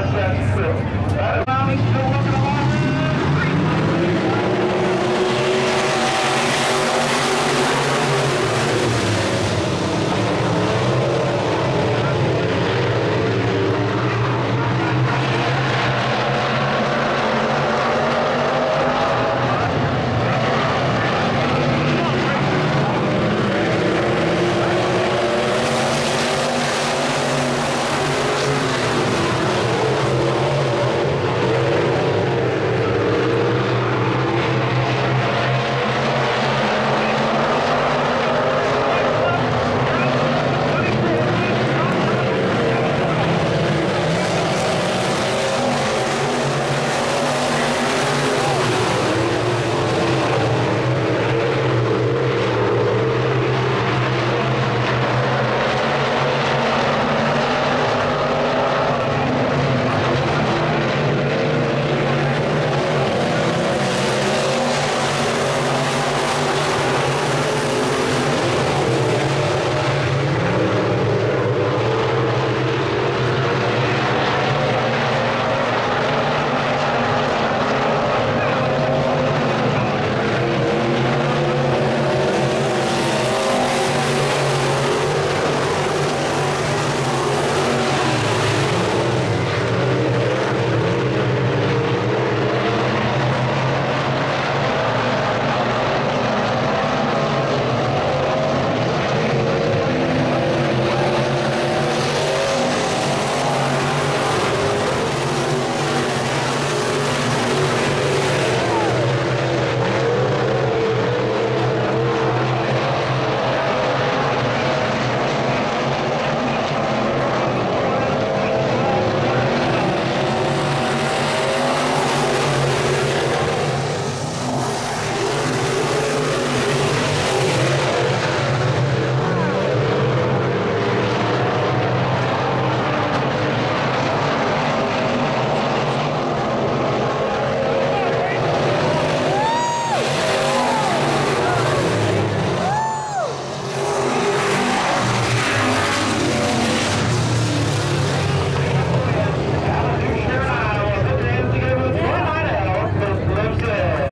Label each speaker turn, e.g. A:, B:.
A: That's true.